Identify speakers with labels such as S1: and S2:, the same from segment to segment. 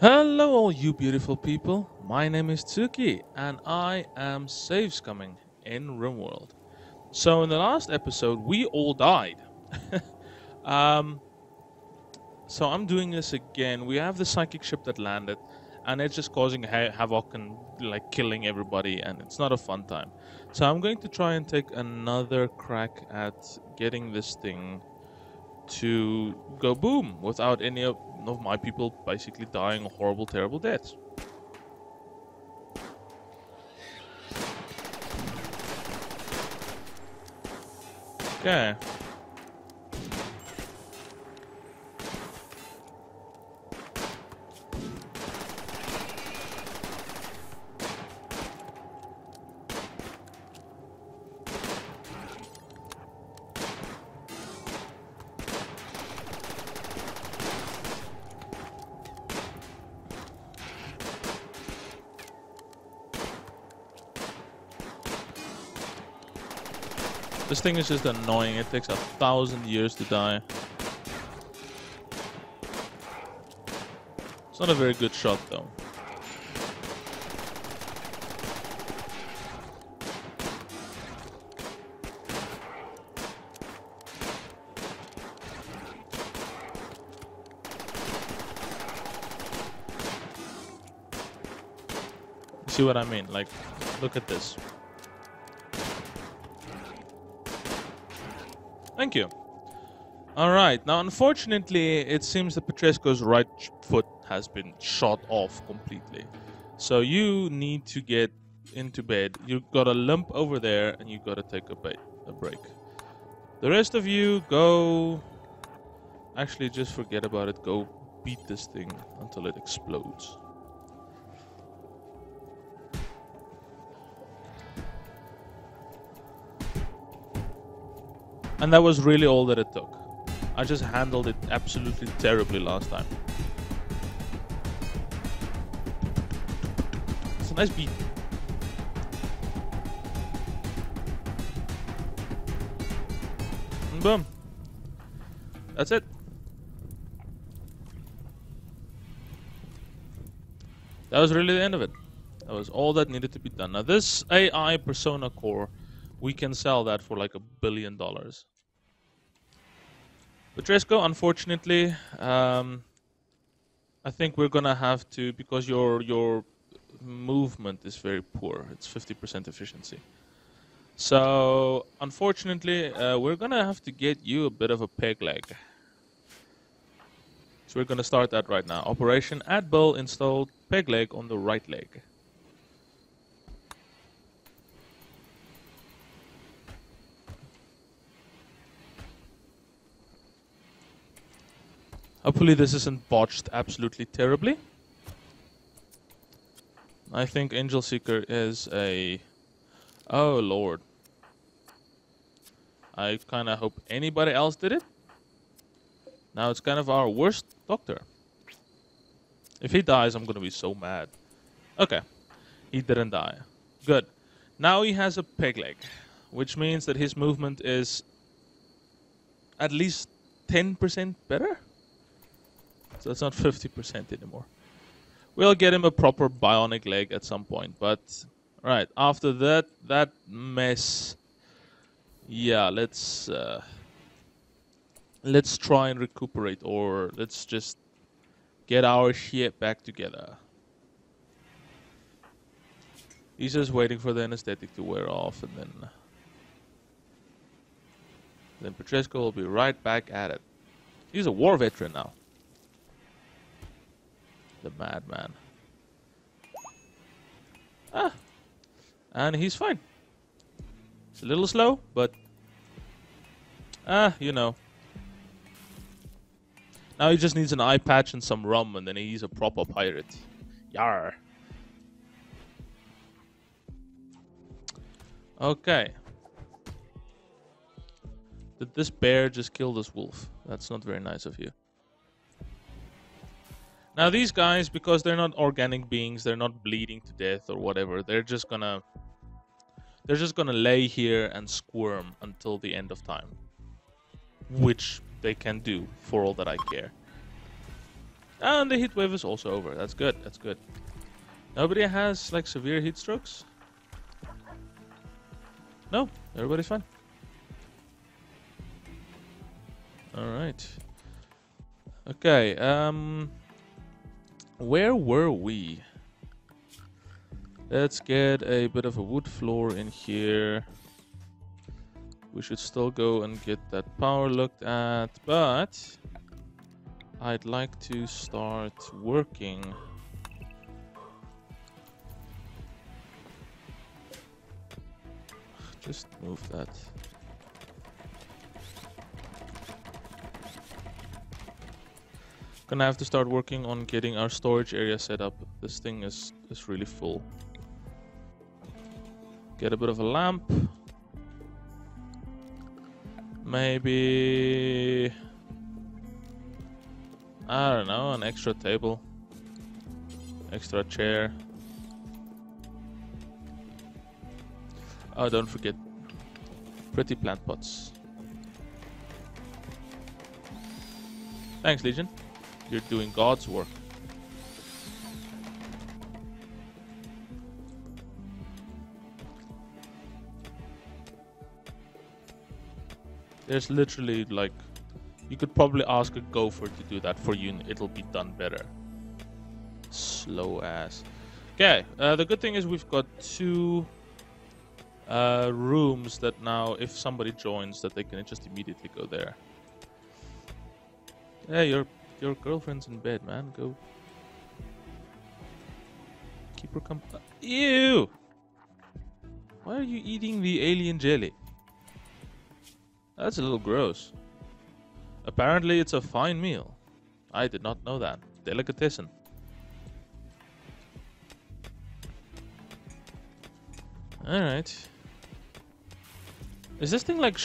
S1: Hello, all you beautiful people. My name is Tsuki, and I am Save Scumming in RimWorld. So, in the last episode, we all died. um, so, I'm doing this again. We have the psychic ship that landed, and it's just causing ha- havoc and like killing everybody, and it's not a fun time. So, I'm going to try and take another crack at getting this thing to go boom without any of, of my people basically dying horrible, terrible deaths. Okay. This thing is just annoying. It takes a thousand years to die. It's not a very good shot though. See what I mean? Like, look at this. Thank you. Alright, now unfortunately it seems that Petresco's right foot has been shot off completely. So you need to get into bed. You've got a limp over there and you've got to take a, ba- a break. The rest of you go... Actually, just forget about it. Go beat this thing until it explodes. And that was really all that it took. I just handled it absolutely terribly last time. It's a nice beat. And boom. That's it. That was really the end of it. That was all that needed to be done. Now this AI Persona Core we can sell that for like a billion dollars. But Dresco, unfortunately, um, I think we're gonna have to because your your movement is very poor. It's 50% efficiency. So unfortunately, uh, we're gonna have to get you a bit of a peg leg. So we're gonna start that right now. Operation Add Bull installed peg leg on the right leg. Hopefully this isn't botched absolutely terribly. I think Angel Seeker is a... Oh lord. I kinda hope anybody else did it. Now it's kind of our worst doctor. If he dies, I'm gonna be so mad. Okay. He didn't die. Good. Now he has a peg leg. Which means that his movement is at least 10% better? So it's not 50% anymore. We'll get him a proper bionic leg at some point, but right after that that mess, yeah, let's uh, let's try and recuperate, or let's just get our shit back together. He's just waiting for the anesthetic to wear off, and then then Petresco will be right back at it. He's a war veteran now. The madman. Ah. And he's fine. It's a little slow, but... Ah, you know. Now he just needs an eye patch and some rum, and then he's a proper pirate. Yar. Okay. Did this bear just kill this wolf? That's not very nice of you. Now these guys, because they're not organic beings, they're not bleeding to death or whatever. They're just gonna, they're just gonna lay here and squirm until the end of time, which they can do for all that I care. And the heat wave is also over. That's good. That's good. Nobody has like severe heat strokes? No, everybody's fine. Alright. Okay, um where were we? Let's get a bit of a wood floor in here. We should still go and get that power looked at, but I'd like to start working. Just move that. Gonna have to start working on getting our storage area set up. This thing is, is really full. Get a bit of a lamp. Maybe... I don't know, an extra table. Extra chair. Oh, don't forget. Pretty plant pots. Thanks, Legion. You're doing God's work. There's literally like, you could probably ask a gopher to do that for you and it'll be done better. Slow ass. Okay, uh, the good thing is we've got two uh, rooms that now, if somebody joins, that they can just immediately go there. Hey, your your girlfriend's in bed, man. Go keep her company. Uh, ew! Why are you eating the alien jelly? That's a little gross. Apparently, it's a fine meal. I did not know that. Delicatessen. Alright. Is this thing like...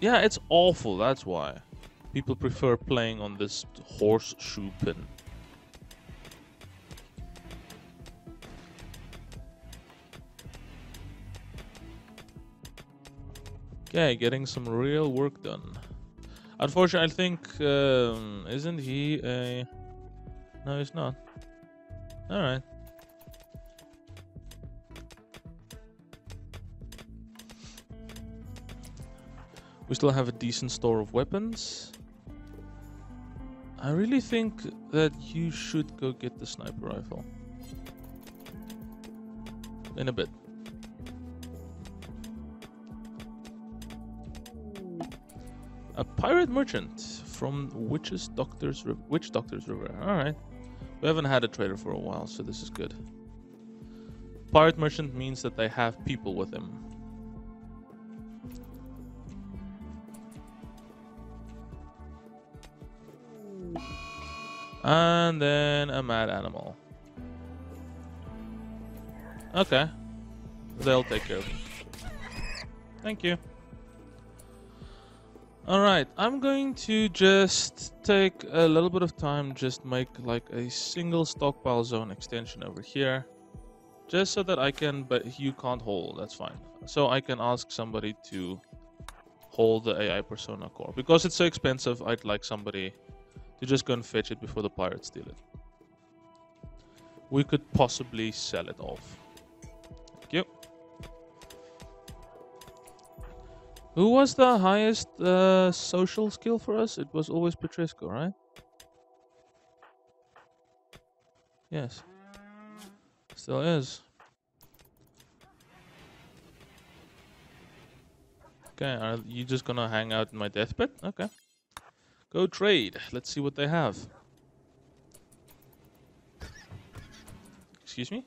S1: yeah, it's awful, that's why. People prefer playing on this horseshoe pin. Okay, getting some real work done. Unfortunately, I think, um, isn't he a... No, he's not. Alright. We still have a decent store of weapons. I really think that you should go get the sniper rifle. In a bit. A pirate merchant from Witch's Doctor's River. Witch Doctor's River. Alright. We haven't had a trader for a while, so this is good. Pirate merchant means that they have people with them. And then a mad animal. Okay. They'll take care of it. Thank you. Alright, I'm going to just take a little bit of time, just make like a single stockpile zone extension over here. Just so that I can, but you can't hold, that's fine. So I can ask somebody to hold the AI persona core. Because it's so expensive, I'd like somebody to just go and fetch it before the pirates steal it. We could possibly sell it off. Thank you. Who was the highest uh, social skill for us? It was always Petresco, right? Yes. Still is. Okay, are you just gonna hang out in my deathbed? Okay. Go trade. Let's see what they have. Excuse me?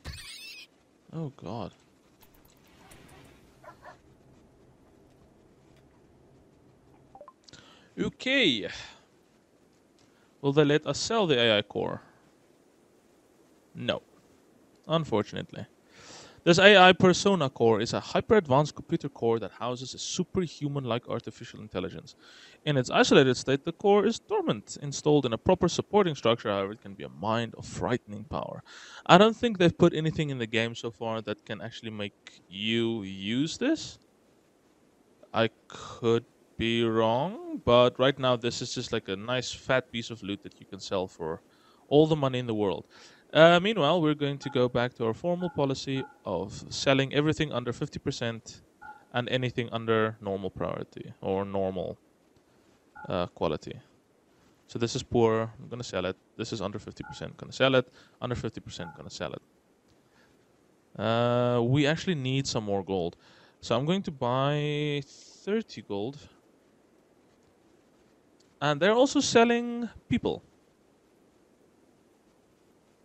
S1: Oh god. Okay. Will they let us sell the AI core? No. Unfortunately. This AI Persona core is a hyper-advanced computer core that houses a superhuman-like artificial intelligence. In its isolated state, the core is dormant. Installed in a proper supporting structure, however, it can be a mind of frightening power. I don't think they've put anything in the game so far that can actually make you use this. I could be wrong, but right now this is just like a nice fat piece of loot that you can sell for all the money in the world. Uh, meanwhile, we're going to go back to our formal policy of selling everything under 50% and anything under normal priority or normal uh, quality. So this is poor, I'm gonna sell it. This is under 50%, gonna sell it. Under 50%, gonna sell it. Uh, we actually need some more gold. So I'm going to buy 30 gold. And they're also selling people.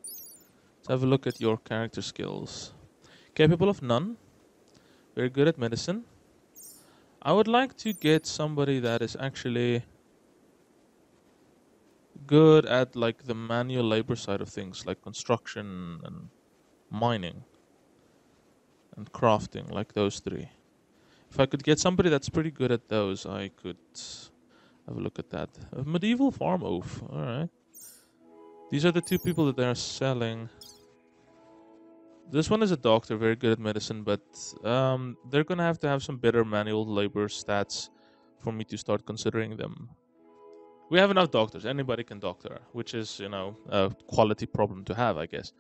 S1: Let's have a look at your character skills. Capable of none. Very good at medicine. I would like to get somebody that is actually good at like the manual labor side of things, like construction and mining and crafting, like those three. If I could get somebody that's pretty good at those, I could have a look at that. A medieval farm oaf, alright. These are the two people that they're selling. This one is a doctor, very good at medicine, but um, they're gonna have to have some better manual labor stats for me to start considering them. We have enough doctors; anybody can doctor, which is you know a quality problem to have, I guess.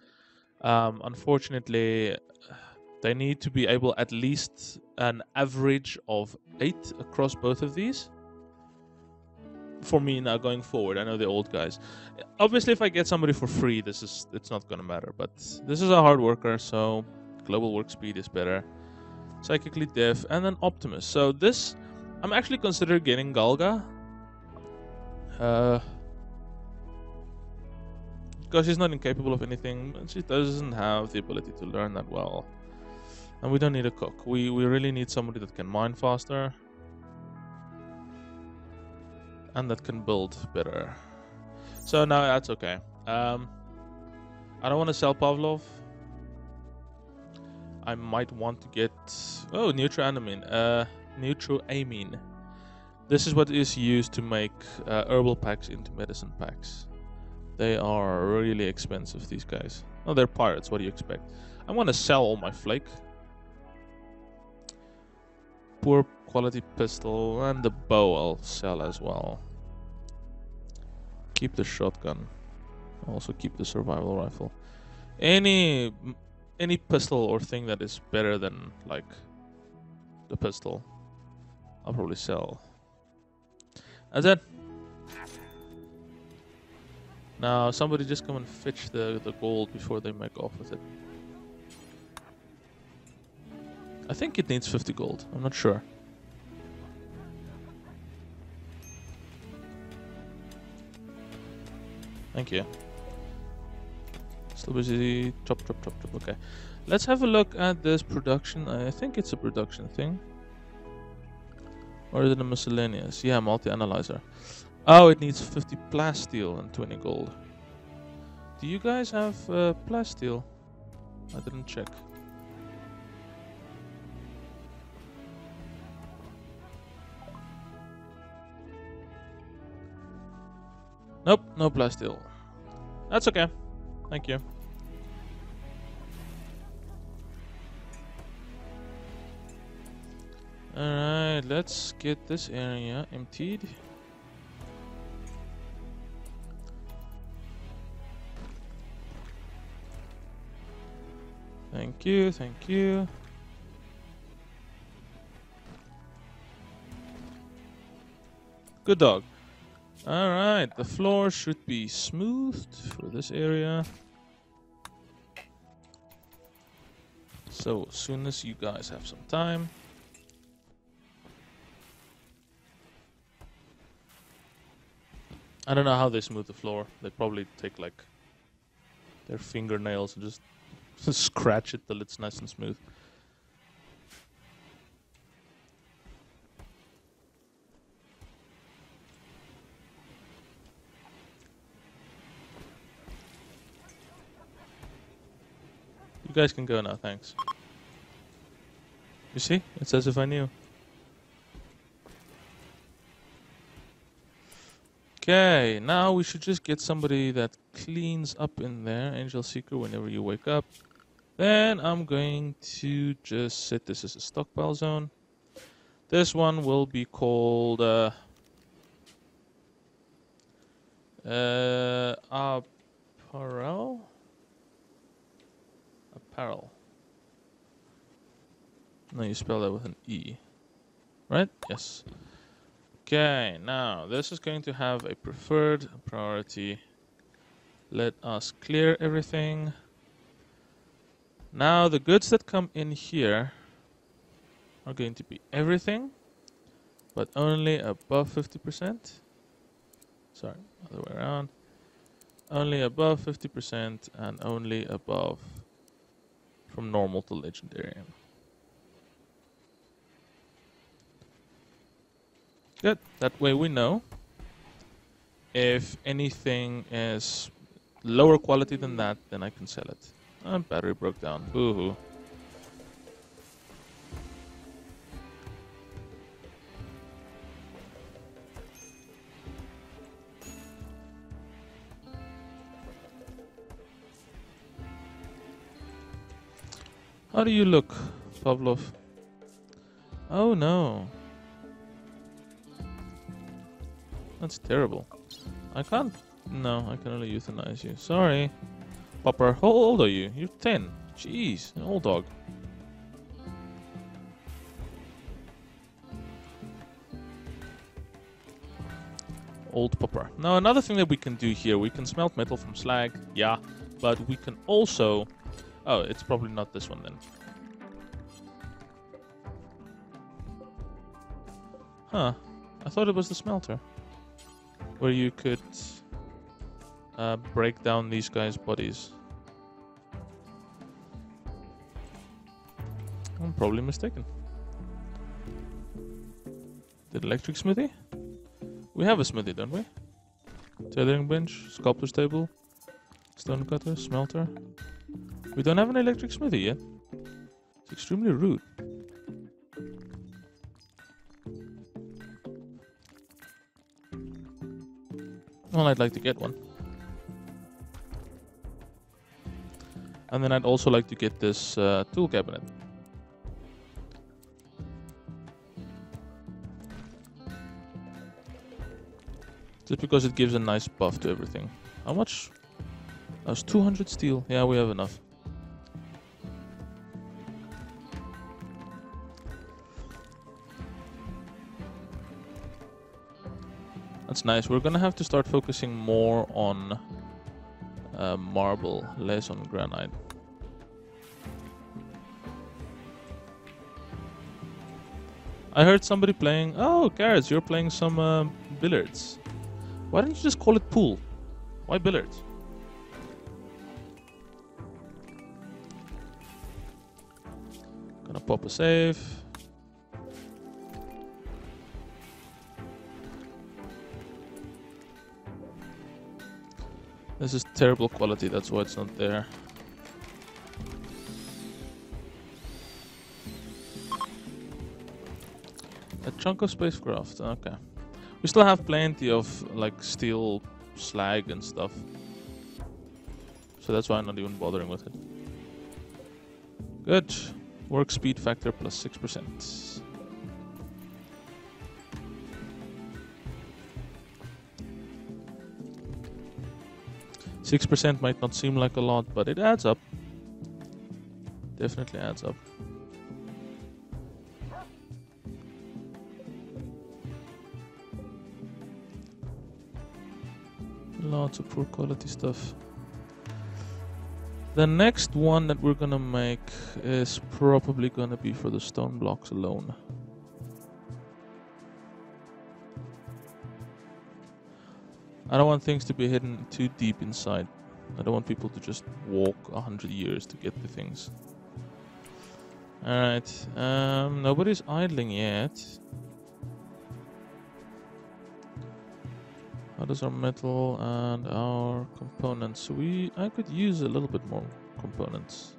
S1: Um, unfortunately, they need to be able at least an average of eight across both of these. For me now going forward, I know the old guys. Obviously, if I get somebody for free, this is it's not gonna matter. But this is a hard worker, so global work speed is better. Psychically deaf, and then Optimist. So this, I'm actually considering getting Galga. Uh, because she's not incapable of anything, she doesn't have the ability to learn that well. And we don't need a cook. We we really need somebody that can mine faster. And that can build better. So no, that's okay. Um, I don't want to sell Pavlov. I might want to get oh neutroamine. Uh, neutroamine. This is what is used to make uh, herbal packs into medicine packs. They are really expensive. These guys. Oh, they're pirates. What do you expect? I want to sell all my flake poor quality pistol and the bow I'll sell as well. Keep the shotgun. Also keep the survival rifle. Any any pistol or thing that is better than like the pistol, I'll probably sell. That's it. Now somebody just come and fetch the the gold before they make off with it. I think it needs 50 gold. I'm not sure. Thank you. Still busy. Chop, chop, chop, chop. Okay. Let's have a look at this production. I think it's a production thing. Or is it a miscellaneous? Yeah, multi-analyzer. Oh, it needs 50 plasteel and 20 gold. Do you guys have uh, plasteel? I didn't check. Nope, no plasteel. That's okay. Thank you. Alright, let's get this area emptied. Thank you, thank you. Good dog. Alright, the floor should be smoothed for this area. So, as soon as you guys have some time. I don't know how they smooth the floor. They probably take like their fingernails and just scratch it till it's nice and smooth. You guys can go now, thanks. You see? It's as if I knew. Okay, now we should just get somebody that cleans up in there, Angel Seeker, whenever you wake up. Then I'm going to just set this as a stockpile zone. This one will be called uh, uh, Apparel. Apparel. No, you spell that with an E. Right? Yes. Okay, now this is going to have a preferred priority. Let us clear everything. Now the goods that come in here are going to be everything, but only above 50%. Sorry, other way around. Only above 50% and only above from normal to legendary. Good. That way we know if anything is lower quality than that, then I can sell it. Uh, battery broke down. Boo hoo. How do you look, Pavlov? Oh no. That's terrible. I can't... No, I can only euthanize you. Sorry. Popper, how old are you? You're 10. Jeez, an old dog. Old Popper. Now another thing that we can do here, we can smelt metal from slag, yeah, but we can also... Oh, it's probably not this one then. Huh. I thought it was the smelter where you could uh, break down these guys' bodies. I'm probably mistaken. The electric smithy? We have a smithy, don't we? Tailoring bench, sculptor's table, stone cutter, smelter. We don't have an electric smithy yet. It's extremely rude. Well, I'd like to get one. And then I'd also like to get this uh, tool cabinet. Just because it gives a nice buff to everything. How much? That's 200 steel. Yeah, we have enough. That's nice. We're gonna have to start focusing more on uh, marble, less on granite. I heard somebody playing. Oh, Carrots, you're playing some uh, billiards. Why don't you just call it pool? Why billiards? Gonna pop a save. This is terrible quality, that's why it's not there. A chunk of spacecraft, okay. We still have plenty of like steel slag and stuff. So that's why I'm not even bothering with it. Good. Work speed factor plus 6%. 6% might not seem like a lot, but it adds up. Definitely adds up. Lots of poor quality stuff. The next one that we're gonna make is probably gonna be for the stone blocks alone. I don't want things to be hidden too deep inside. I don't want people to just walk a hundred years to get the things. Alright, um, nobody's idling yet. How does our metal and our components? We, I could use a little bit more components.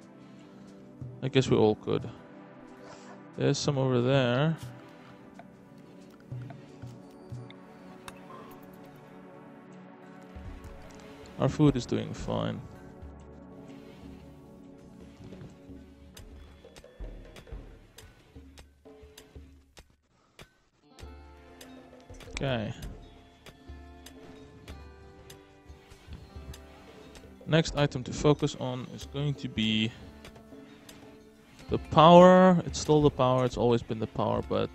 S1: I guess we all could. There's some over there. Our food is doing fine. Okay. Next item to focus on is going to be the power. It's still the power, it's always been the power, but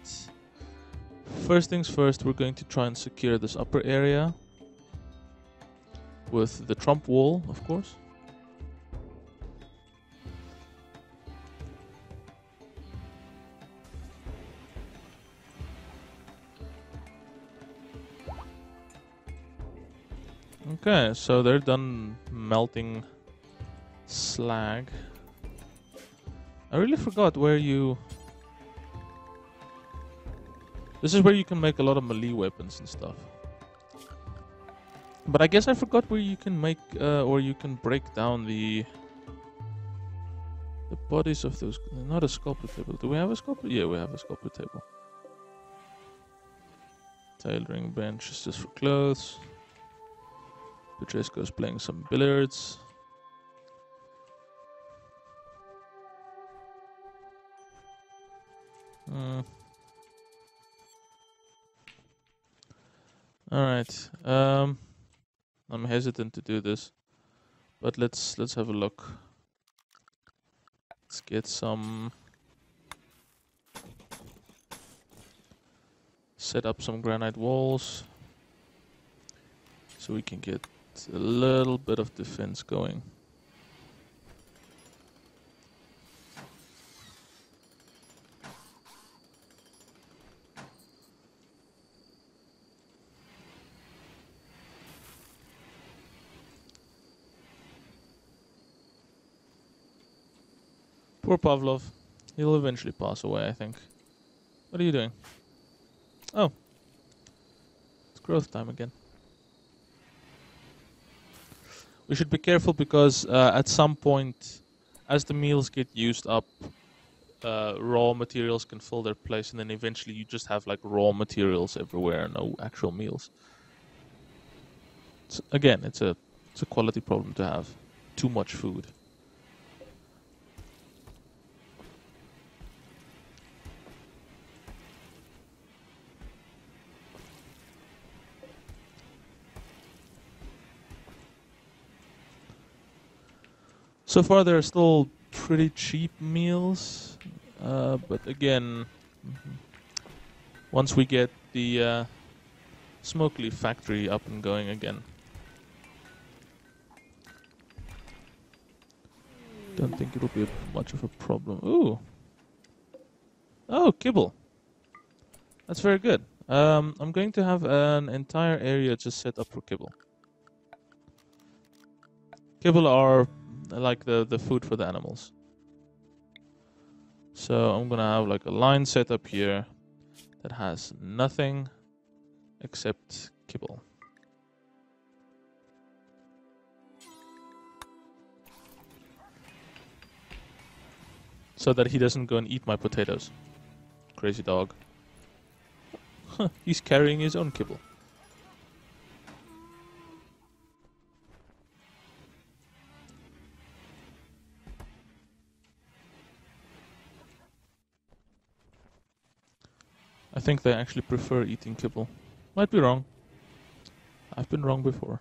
S1: first things first, we're going to try and secure this upper area with the trump wall, of course. Okay, so they're done melting slag. I really forgot where you... This is where you can make a lot of melee weapons and stuff. But I guess I forgot where you can make, uh, or you can break down the... The bodies of those... Not a sculpture table. Do we have a sculpture? Yeah, we have a sculpture table. Tailoring bench is just for clothes. Petresco's playing some billiards. Hmm. All right. Um, I'm hesitant to do this, but let's let's have a look. Let's get some. Set up some granite walls, so we can get a little bit of defense going. Poor Pavlov. He'll eventually pass away, I think. What are you doing? Oh. It's growth time again. We should be careful because uh, at some point, as the meals get used up, uh, raw materials can fill their place, and then eventually you just have like raw materials everywhere, no actual meals. It's, again, it's a it's a quality problem to have. Too much food. So far, they're still pretty cheap meals, uh, but again, mm-hmm, once we get the uh, smoke leaf factory up and going again, don't think it'll be much of a problem. Ooh, oh, kibble. That's very good. Um, I'm going to have an entire area just set up for kibble. Kibble are like the, the food for the animals. So I'm gonna have like a line set up here that has nothing except kibble. So that he doesn't go and eat my potatoes. Crazy dog. He's carrying his own kibble. Think they actually prefer eating kibble. Might be wrong. I've been wrong before.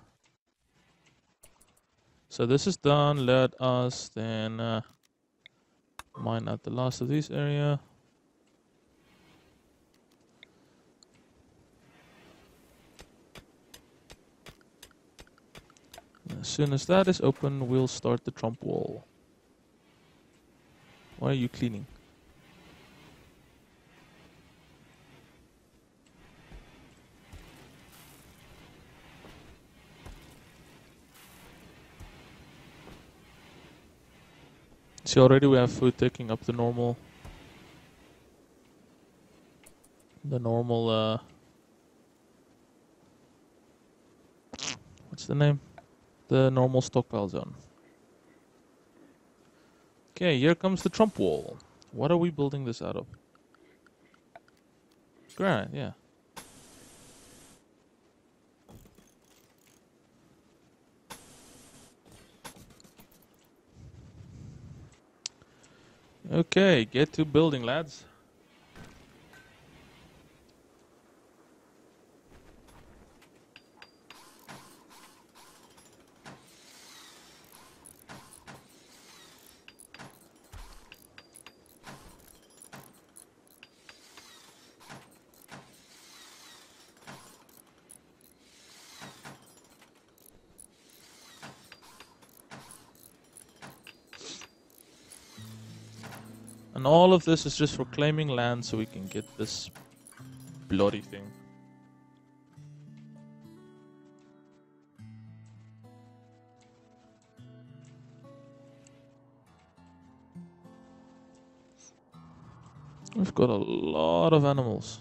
S1: So this is done. Let us then uh, mine out the last of this area. As soon as that is open, we'll start the trump wall. Why are you cleaning? See, already we have food taking up the normal... The normal, uh... What's the name? The normal stockpile zone. Okay, here comes the Trump wall. What are we building this out of? Granite, yeah. Okay, get to building, lads. And all of this is just for claiming land so we can get this bloody thing. We've got a lot of animals.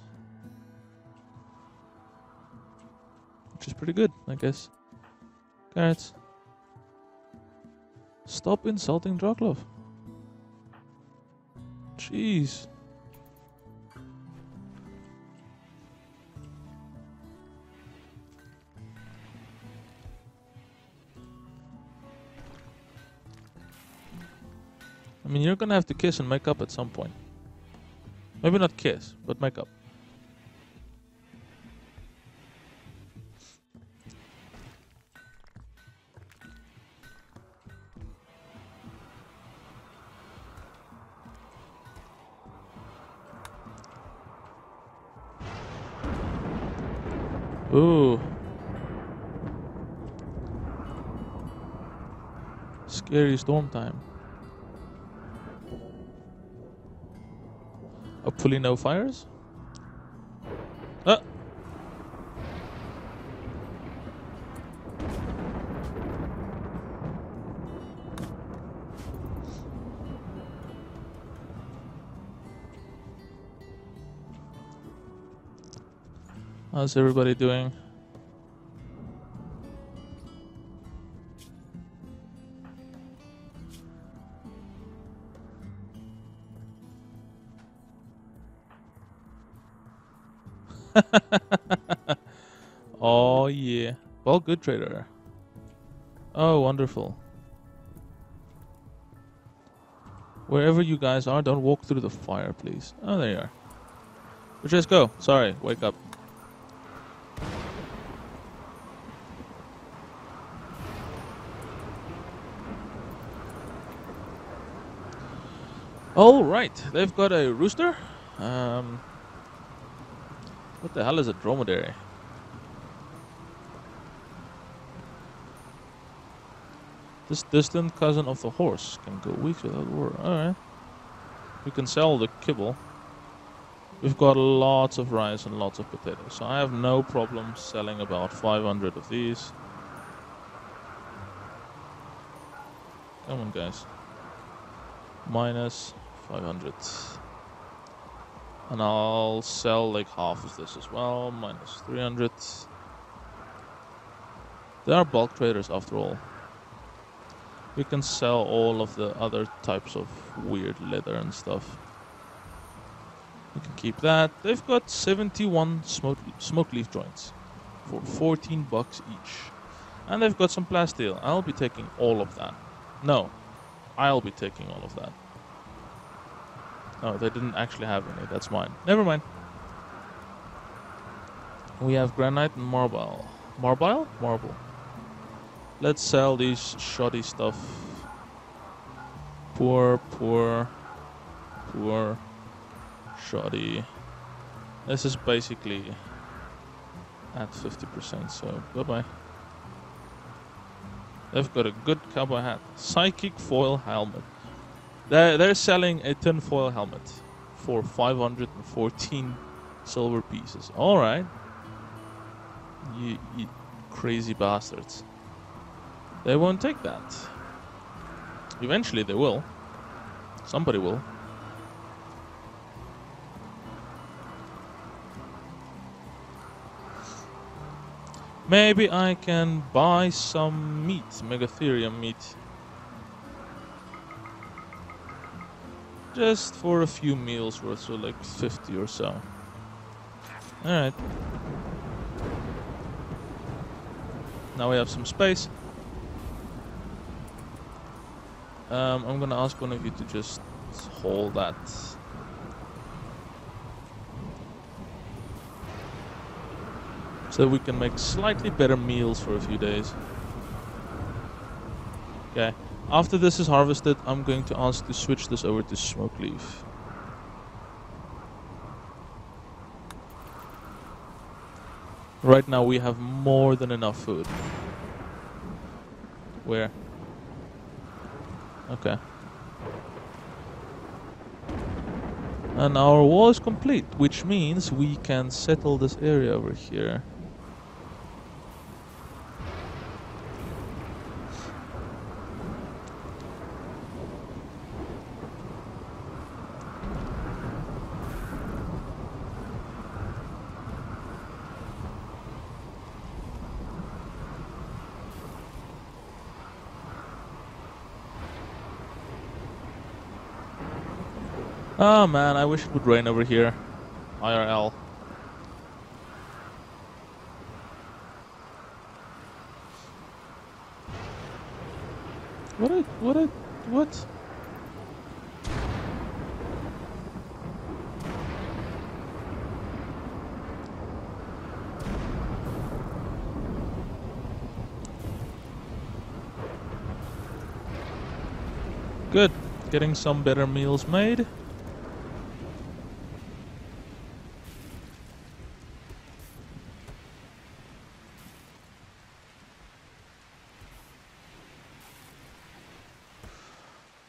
S1: Which is pretty good, I guess. Carrots. Stop insulting Draklov. Jeez. I mean, you're gonna have to kiss and make up at some point. Maybe not kiss, but make up. Scary storm time. Hopefully no fires. Ah! How's everybody doing? Well, good trader. Oh, wonderful. Wherever you guys are, don't walk through the fire, please. Oh, there you are. Just go. Sorry, wake up. All right, they've got a rooster. Um, what the hell is a dromedary? This distant cousin of the horse can go weeks without water. Alright. We can sell the kibble. We've got lots of rice and lots of potatoes, so I have no problem selling about 500 of these. Come on, guys. Minus 500. And I'll sell like half of this as well, minus 300. They are bulk traders after all. We can sell all of the other types of weird leather and stuff. We can keep that. They've got 71 smoke, smoke leaf joints for 14 bucks each. And they've got some plasteel. I'll be taking all of that. No, I'll be taking all of that. Oh, they didn't actually have any. That's mine. Never mind. We have granite and marble. Marble? Marble. Let's sell these shoddy stuff. Poor, poor, poor, shoddy. This is basically at 50%, so bye-bye. They've got a good cowboy hat. Psychic foil helmet. They're, they're selling a tin foil helmet for 514 silver pieces. Alright. You, you crazy bastards. They won't take that. Eventually they will. Somebody will. Maybe I can buy some meat, Megatherium meat. Just for a few meals worth, so like 50 or so. Alright. Now we have some space. Um, I'm gonna ask one of you to just hold that. So we can make slightly better meals for a few days. Okay. After this is harvested, I'm going to ask to switch this over to smoke leaf. Right now we have more than enough food. Where? Okay. And our wall is complete, which means we can settle this area over here. Oh man, I wish it would rain over here. IRL. What a, what a, what? Good. Getting some better meals made.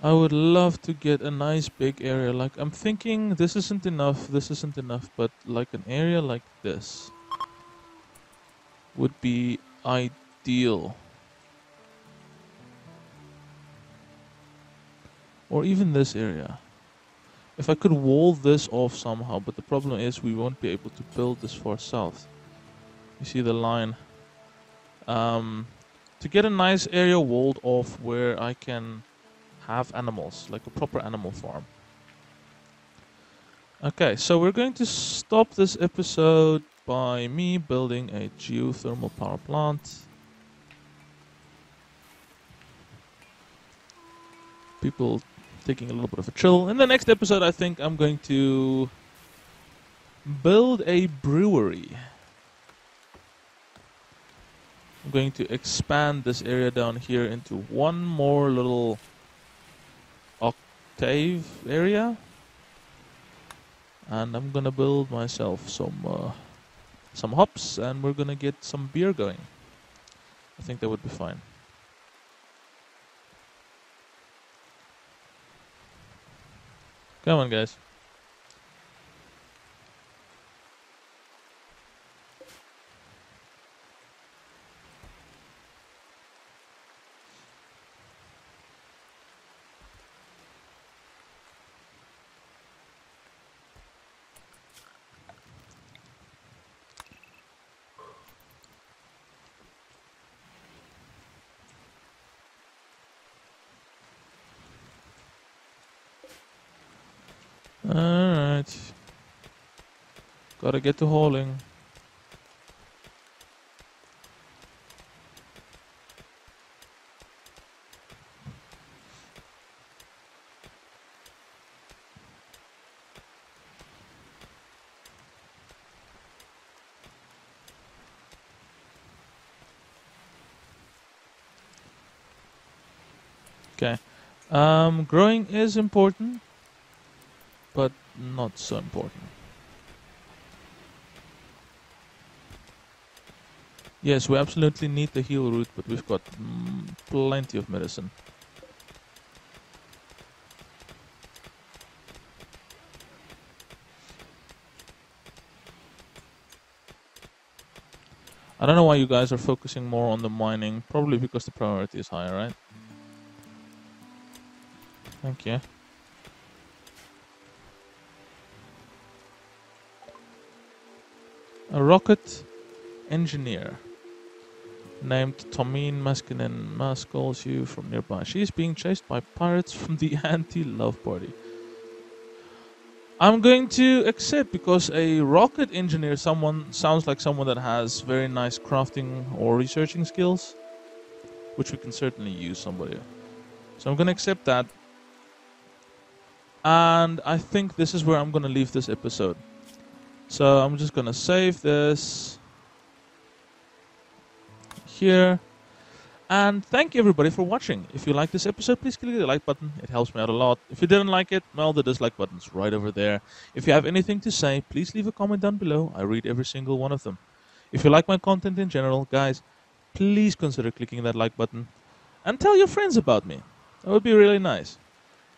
S1: I would love to get a nice big area. Like, I'm thinking this isn't enough, this isn't enough, but like an area like this would be ideal. Or even this area. If I could wall this off somehow, but the problem is we won't be able to build this far south. You see the line. Um, to get a nice area walled off where I can have animals, like a proper animal farm. Okay, so we're going to stop this episode by me building a geothermal power plant. People taking a little bit of a chill. In the next episode, I think I'm going to build a brewery. I'm going to expand this area down here into one more little cave area. And I'm gonna build myself some uh, some hops and we're gonna get some beer going. I think that would be fine. Come on guys Alright. Gotta get to hauling. Okay. Um, growing is important but not so important. Yes, we absolutely need the heal root, but we've got mm, plenty of medicine. I don't know why you guys are focusing more on the mining, probably because the priority is higher, right? Thank you. A rocket engineer named Tomine Maskinen calls you from nearby. She is being chased by pirates from the anti-love party. I'm going to accept because a rocket engineer someone sounds like someone that has very nice crafting or researching skills, which we can certainly use somebody. So I'm going to accept that. And I think this is where I'm going to leave this episode. So I'm just gonna save this here. And thank you everybody for watching. If you like this episode, please click the like button. It helps me out a lot. If you didn't like it, well, the dislike button's right over there. If you have anything to say, please leave a comment down below. I read every single one of them. If you like my content in general, guys, please consider clicking that like button. And tell your friends about me. That would be really nice.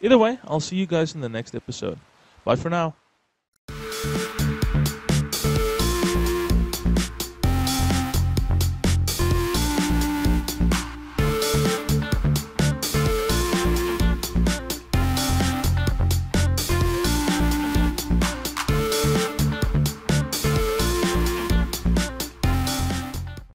S1: Either way, I'll see you guys in the next episode. Bye for now.